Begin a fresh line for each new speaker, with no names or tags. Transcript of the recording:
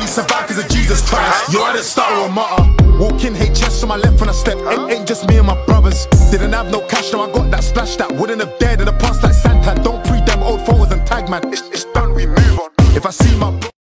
only survive cause of Jesus Christ. You're didn't start or martyr. Uh, walking HS on my left when I step. Ain't, ain't just me and my brothers. Didn't have no cash, now I got that splash that wouldn't have dared in the past like Santa. Don't pre them old photos and tag man. It's, it's done, we move on. If I see my